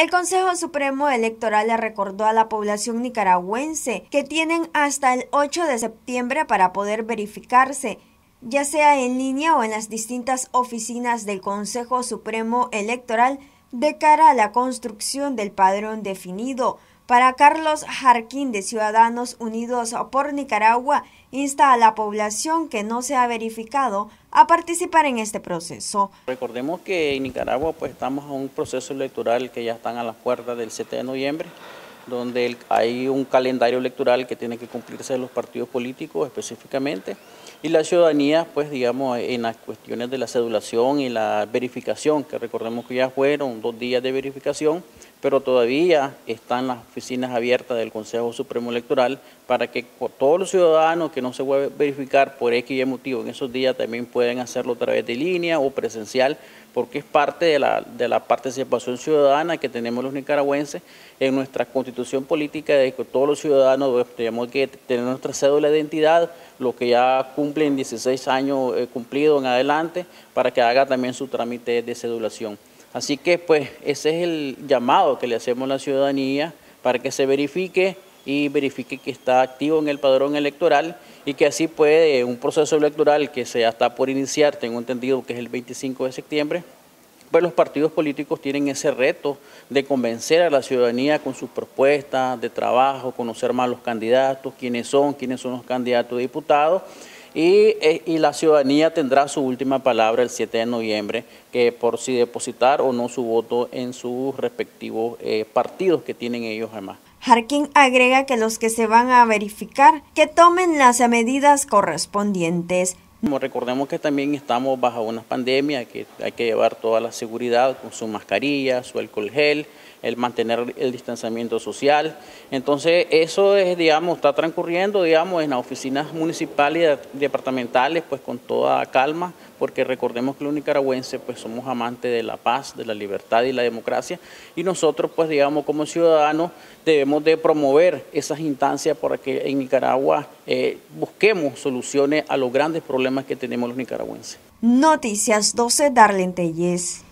El Consejo Supremo Electoral le recordó a la población nicaragüense que tienen hasta el 8 de septiembre para poder verificarse ya sea en línea o en las distintas oficinas del Consejo Supremo Electoral de cara a la construcción del padrón definido. Para Carlos Jarquín de Ciudadanos Unidos por Nicaragua, insta a la población que no se ha verificado a participar en este proceso. Recordemos que en Nicaragua pues estamos en un proceso electoral que ya están a las puertas del 7 de noviembre donde hay un calendario electoral que tiene que cumplirse los partidos políticos específicamente y la ciudadanía, pues digamos, en las cuestiones de la cedulación y la verificación, que recordemos que ya fueron dos días de verificación, pero todavía están las oficinas abiertas del Consejo Supremo Electoral para que todos los ciudadanos que no se pueden verificar por X y motivo en esos días también pueden hacerlo a través de línea o presencial, porque es parte de la, de la participación ciudadana que tenemos los nicaragüenses en nuestra constitución política de que todos los ciudadanos pues, tenemos que tener nuestra cédula de identidad, lo que ya cumplen 16 años eh, cumplidos en adelante, para que haga también su trámite de cedulación. Así que pues ese es el llamado que le hacemos a la ciudadanía para que se verifique y verifique que está activo en el padrón electoral y que así puede un proceso electoral que se está por iniciar, tengo entendido que es el 25 de septiembre, pues los partidos políticos tienen ese reto de convencer a la ciudadanía con sus propuestas de trabajo, conocer más los candidatos, quiénes son, quiénes son los candidatos a diputados eh, y, la ciudadanía tendrá su última palabra el 7 de noviembre, que por si depositar o no su voto en sus respectivos eh, partidos que tienen ellos además. Harkin agrega que los que se van a verificar que tomen las medidas correspondientes. Recordemos que también estamos bajo una pandemia, que hay que llevar toda la seguridad con su mascarilla, su alcohol gel, el mantener el distanciamiento social. Entonces, eso es, digamos, está transcurriendo, digamos, en las oficinas municipales y departamentales, pues con toda calma, porque recordemos que los nicaragüenses, pues somos amantes de la paz, de la libertad y la democracia, y nosotros, pues, digamos, como ciudadanos, debemos de promover esas instancias para que en Nicaragua eh, busquemos soluciones a los grandes problemas que tenemos los nicaragüenses. Noticias 12, Darlene Telles.